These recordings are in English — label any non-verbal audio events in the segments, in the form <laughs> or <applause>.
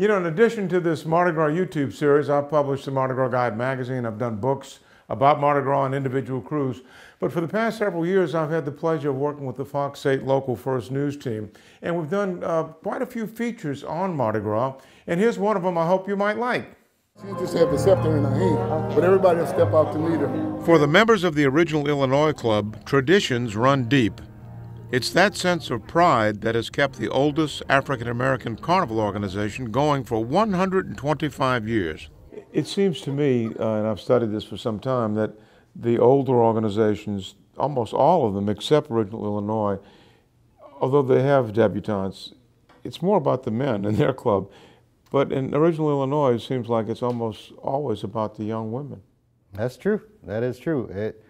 You know, in addition to this Mardi Gras YouTube series, I've published the Mardi Gras Guide magazine. I've done books about Mardi Gras and individual krewes. But for the past several years, I've had the pleasure of working with the Fox 8 local First News team. And we've done uh, quite a few features on Mardi Gras. And here's one of them I hope you might like. She just have the scepter in her hand, but everybody will step out to meet her. For the members of the original Illinois Club, traditions run deep. It's that sense of pride that has kept the oldest African American carnival organization going for 125 years. It seems to me, uh, and I've studied this for some time, that the older organizations, almost all of them except Original Illinois, although they have debutantes, it's more about the men in their club. But in Original Illinois, it seems like it's almost always about the young women. That's true. That is true. It,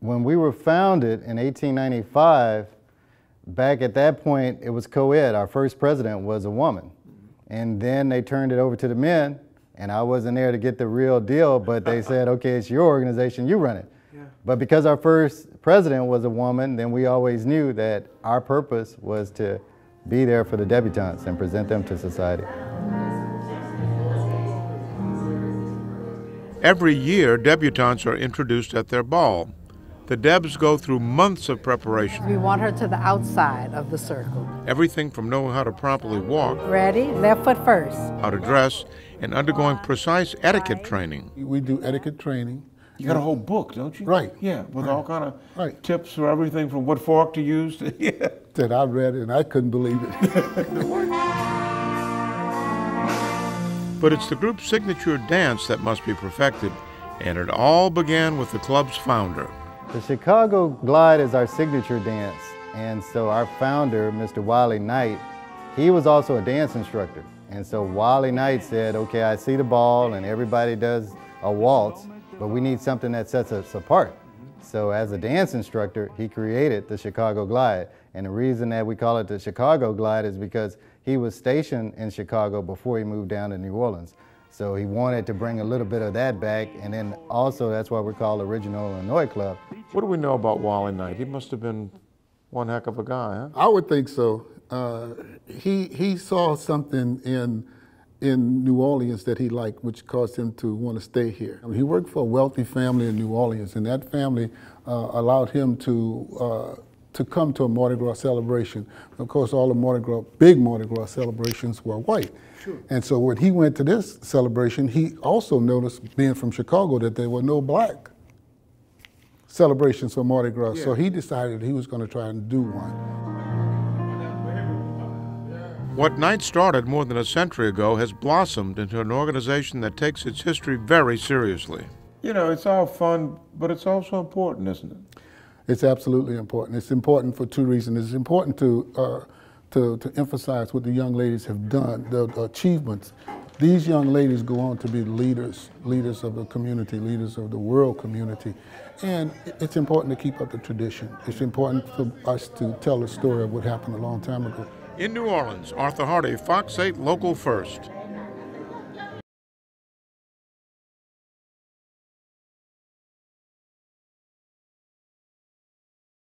when we were founded in 1895, back at that point, it was co-ed. Our first president was a woman. And then they turned it over to the men, and I wasn't there to get the real deal, but they said, <laughs> okay, it's your organization, you run it. Yeah. But because our first president was a woman, then we always knew that our purpose was to be there for the debutantes and present them to society. Every year, debutantes are introduced at their ball. The Debs go through months of preparation. We want her to the outside of the circle. Everything from knowing how to properly walk, ready, left foot first, how to dress, and undergoing precise etiquette training. We do etiquette training. You got a whole book, don't you? Right. Yeah, with right. all kind of right. tips for everything from what fork to use. To, <laughs> yeah. That I read and I couldn't believe it. <laughs> but it's the group's signature dance that must be perfected, and it all began with the club's founder, the Chicago Glide is our signature dance. And so our founder, Mr. Wally Knight, he was also a dance instructor. And so Wally Knight said, okay, I see the ball and everybody does a waltz, but we need something that sets us apart. So as a dance instructor, he created the Chicago Glide. And the reason that we call it the Chicago Glide is because he was stationed in Chicago before he moved down to New Orleans. So he wanted to bring a little bit of that back, and then also that's why we're called Original Illinois Club. What do we know about Wally Knight? He must have been one heck of a guy, huh? I would think so. Uh, he he saw something in in New Orleans that he liked, which caused him to want to stay here. He worked for a wealthy family in New Orleans, and that family uh, allowed him to uh, to come to a Mardi Gras celebration. Of course, all the Mardi Gras, big Mardi Gras celebrations were white. Sure. And so when he went to this celebration, he also noticed, being from Chicago, that there were no black celebrations for Mardi Gras. Yeah. So he decided he was going to try and do one. What Knight started more than a century ago has blossomed into an organization that takes its history very seriously. You know, it's all fun, but it's also important, isn't it? It's absolutely important. It's important for two reasons. It's important to, uh, to, to emphasize what the young ladies have done, the, the achievements. These young ladies go on to be leaders, leaders of the community, leaders of the world community. And it's important to keep up the tradition. It's important for us to tell the story of what happened a long time ago. In New Orleans, Arthur Hardy, Fox 8 Local First.